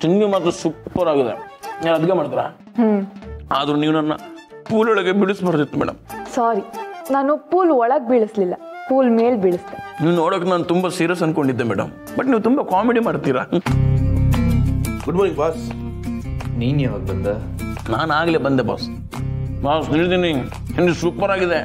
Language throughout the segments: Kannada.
ತಿಂಡಿ ಮಾತ್ರ ಸೂಪರ್ ಆಗಿದೆ. ನಾನು ಅದಕ್ಕೆ ಮಾಡ್ತಾರ ಹ್ಮ್. ಆದ್ರೂ ನೀವು ನನ್ನ ಪೂಲೊಳಗೆ ಬಿಡಿಸ್ಬಾರ್ದಿತ್ತು ಮೇಡಮ್ ಸಾರಿ ನಾನು ಪೂಲ್ ಒಳಗೆ ಬೀಳಿಸ್ಲಿಲ್ಲ. ಪೂಲ್ ಮೇಲ್ ಬೀಳಿಸ್ದೆ. ನೀವು ನೋಡಕ್ ನಾನು ತುಂಬಾ ಸೀರಿಯಸ್ ಅನ್ಕೊಂಡಿದ್ದೆ ಮೇಡಮ್ ಬಟ್ ನೀವು ತುಂಬಾ ಕಾಮಿಡಿ ಮಾಡ್ತೀರಾ? ಗುಡ್ ಮಾರ್ನಿಂಗ್ ಬಾಸ್ ನೀನ್ ಯಾವಾಗ ಬಂದ? ನಾನು ಆಗ್ಲೇ ಬಂದೆ ಬಾಸ್ ಬಾಸ್ ತಿಂಡಿ ಸೂಪರ್ ಆಗಿದೆ.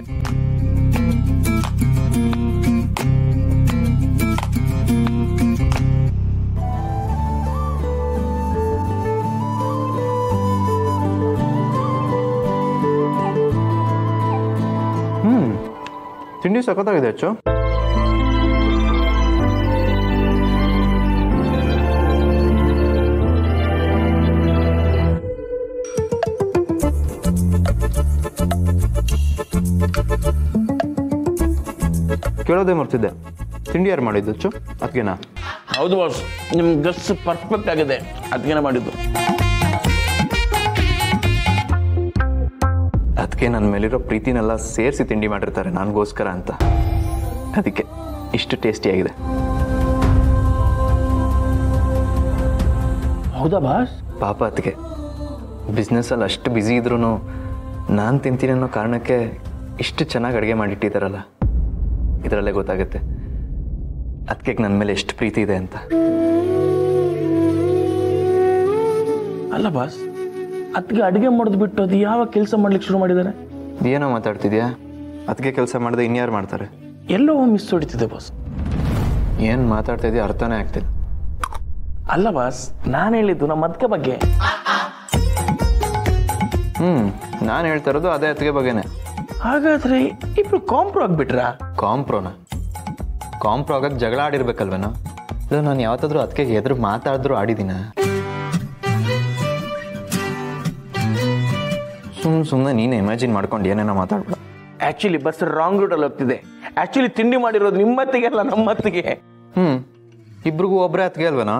ತಿಂಡಿ ಸಖತ್ತಾಗಿದೆ ಅಚ್ಚು ಕೇಳೋದೇ ಮರ್ತಿದ್ದೆ ತಿಂಡಿ ಯಾರು ಮಾಡಿದ್ದು ಅಚ್ಚು ಅದಕ್ಕೆನಾ ಹೌದು ಬಾಸ್ ನಿಮ್ಗೆ ಡ್ರೆಸ್ ಪರ್ಫೆಕ್ಟ್ ಆಗಿದೆ ಅದಕ್ಕೆ ಮಾಡಿದ್ದು ಅದಕ್ಕೆ ನನ್ನ ಮೇಲಿರೋ ಪ್ರೀತಿನೆಲ್ಲ ಸೇರಿಸಿ ತಿಂಡಿ ಮಾಡಿರ್ತಾರೆ ನನಗೋಸ್ಕರ ಅಂತ. ಅದಕ್ಕೆ ಇಷ್ಟು ಟೇಸ್ಟಿಯಾಗಿದೆ. ಹೌದಾ ಬಾಸ್? ಪಾಪ ಅದಕ್ಕೆ ಬಿಸ್ನೆಸ್ಸಲ್ಲಿ ಅಷ್ಟು ಬ್ಯುಸಿ ಇದ್ರೂ ನಾನು ತಿಂತೀನಿ ಅನ್ನೋ ಕಾರಣಕ್ಕೆ ಇಷ್ಟು ಚೆನ್ನಾಗಿ ಅಡುಗೆ ಮಾಡಿಟ್ಟಿದ್ದಾರಲ್ಲ. ಇದರಲ್ಲೇ ಗೊತ್ತಾಗುತ್ತೆ. ಅದಕ್ಕೆ ನನ್ನ ಮೇಲೆ ಎಷ್ಟು ಪ್ರೀತಿ ಇದೆ ಅಂತ. ಅಲ್ಲ ಬಾಸ್ ಅದಕ್ಕೆ ಅಡುಗೆ ಮಾಡೋದು ಬಿಟ್ಟು ಅದು ಯಾವ ಕೆಲಸ ಮಾಡ್ಲಿಕ್ಕೆ ಶುರು ಮಾಡಿದ್ದಾರೆ? ಏನೋ ಮಾತಾಡ್ತಿದ್ಯಾ? ಅತ್ತಿಗೆ ಕೆಲಸ ಮಾಡಿದೆ ಇನ್ಯಾರು ಮಾಡ್ತಾರೆ? ಎಲ್ಲೋ ಮಿಸ್ ಹೊಡಿತಿದೆ ಬಾಸ್ ಏನು ಮಾತಾಡ್ತಾ ಇದೆಯಾ ಅರ್ಥನೇ ಆಗ್ತಿಲ್ಲ. ಅಲ್ಲ ಬಾಸ್ ನಾನು ಹೇಳಿದ್ದು ನಮ್ಮ ಅದಕ್ಕೆ ಬಗ್ಗೆ. ಹ್ಞೂ ನಾನು ಹೇಳ್ತಾ ಇರೋದು ಅದೇ ಅತ್ತಿಗೆ ಬಗ್ಗೆನೇ. ಹಾಗಾದ್ರೆ ಇಬ್ರು ಕಾಂಪ್ರೋ ಆಗ್ಬಿಟ್ರಾ? ಕಾಂಪ್ರೋನ ಕಾಂಪ್ರೋ ಆಗಕ್ಕೆ ಜಗಳ ಆಡಿರ್ಬೇಕಲ್ವೇನೋ? ಇಲ್ಲ ನಾನು ಯಾವತ್ತಾದ್ರೂ ಅದಕ್ಕೆ ಎದುರು ಮಾತಾಡಿದ್ರು ಆಡಿದ್ದೀನ ಸುಮ್ ಸುಮ್ಮನೆ ನೀನು ಇಮ್ಯಾಜಿನ್ ಮಾಡ್ಕೊಂಡು ಏನೇನೋ ಮಾತಾಡ್ಬೇಡ. ಆ್ಯಕ್ಚುಲಿ ಬಸ್ ರಾಂಗ್ ರೂಟಲ್ಲಿ ಹೋಗ್ತಿದೆ. ಆ್ಯಕ್ಚುಲಿ ತಿಂಡಿ ಮಾಡಿರೋದು ನಿಮ್ಮತ್ತಿಗೆ ಅಲ್ಲ ನಮ್ಮತ್ತಿಗೆ. ಹ್ಞೂ ಇಬ್ರಿಗೂ ಒಬ್ಬರೇ ಹತ್ತಿಗೆ ಅಲ್ವೇನೋ?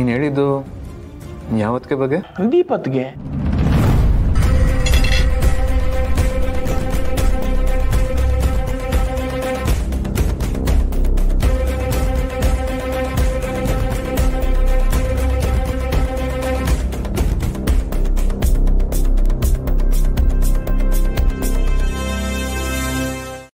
ನೀನು ಹೇಳಿದ್ದು ಯಾವತ್ತಿಗೆ ಬಗ್ಗೆ? ದೀಪತ್ಗೆ.